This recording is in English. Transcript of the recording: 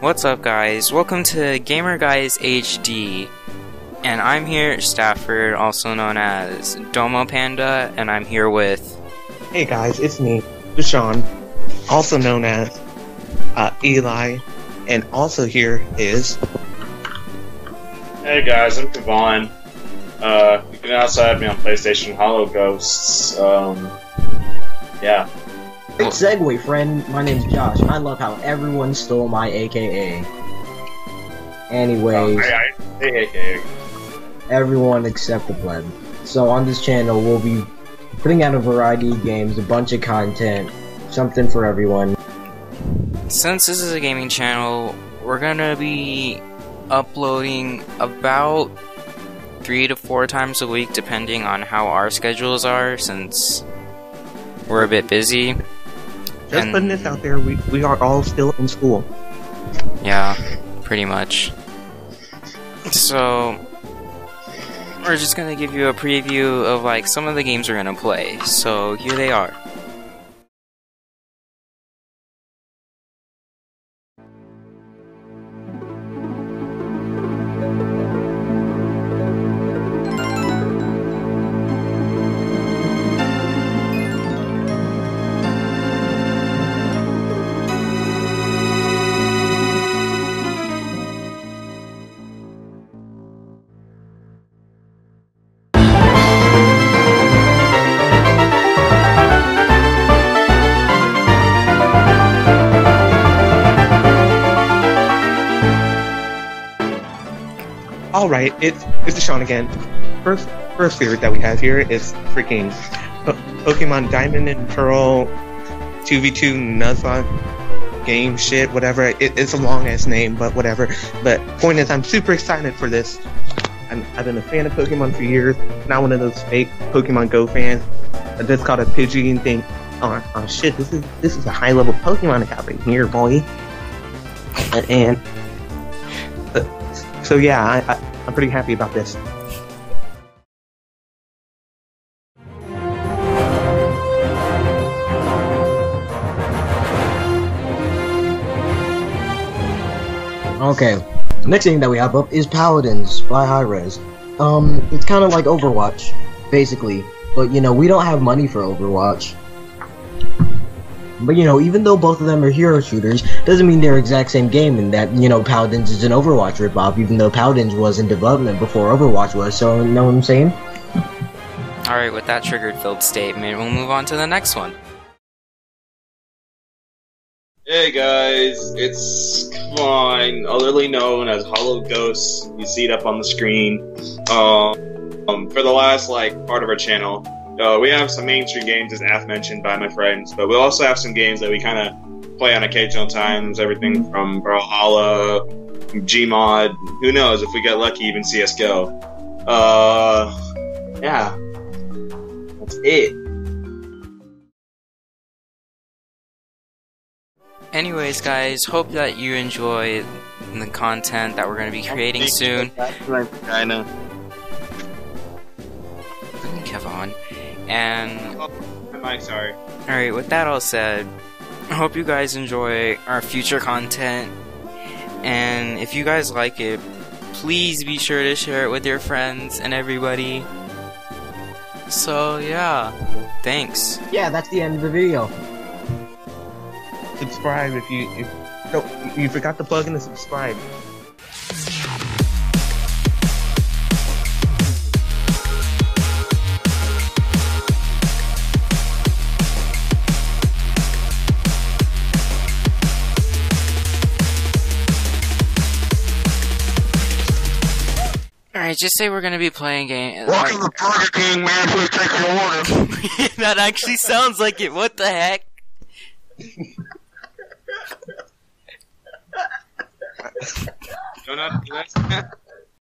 What's up, guys? Welcome to Gamer Guys HD, and I'm here, Stafford, also known as Domo Panda, and I'm here with. Hey guys, it's me, D'sean, also known as uh, Eli, and also here is. Hey guys, I'm Kevon. Uh, you can also add me on PlayStation Hollow Ghosts. Um, yeah. Great segue, friend. My name's Josh. I love how everyone stole my AKA. Anyways, Oh, I, I, hey, hey, hey. everyone except the pleb. So on this channel, we'll be putting out a variety of games, a bunch of content, something for everyone. Since this is a gaming channel, we're gonna be uploading about three to four times a week, depending on how our schedules are, since we're a bit busy. Just And- putting this out there, we, we are all still in school. Yeah, pretty much. So, we're just gonna give you a preview of like some of the games we're gonna play. So, here they are. All right, it's it's D'sean again. First first favorite that we have here is freaking Pokemon Diamond and Pearl 2v2 Nuzlocke game shit, whatever. It, it's a long ass name, but whatever. But point is, I'm super excited for this. I'm, I've been a fan of Pokemon for years. Not one of those fake Pokemon Go fans. I just caught a Pidgey and think, oh, oh shit, this is this is a high level Pokemon I right here, boy. And uh, so yeah, I, I, I'm pretty happy about this. Okay, next thing that we have up is Paladins by Hi-Rez. Um, it's kind of like Overwatch, basically. But, you know, we don't have money for Overwatch. But, you know, even though both of them are hero shooters, doesn't mean they're exact same game and that, you know, Paladins is an Overwatch ripoff, even though Paladins was in development before Overwatch was, so, you know what I'm saying? Alright, with that triggered filled statement, we'll move on to the next one. Hey guys, it's Kevon, otherly known as Hollow Ghosts. You see it up on the screen. Um, um, for the last like part of our channel, uh, we have some mainstream games, as Af mentioned by my friends, but we also have some games that we kind of play on occasional times. Everything from Brawlhalla, Gmod. Who knows if we get lucky, even CS:GO. Uh, yeah, that's it. Anyways, guys, hope that you enjoy the content that we're going to be creating soon. I know. And Am I sorry? Alright, with that all said, I hope you guys enjoy our future content. And if you guys like it, please be sure to share it with your friends and everybody. So, yeah, thanks. Yeah, that's the end of the video. Subscribe if you if don't you forgot to plug in the subscribe. Alright, just say we're gonna be playing game. Welcome to Burger King, man. Please take your order. that actually sounds like it. What the heck? Don't have to